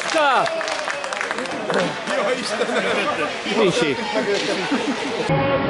した用意してなかった。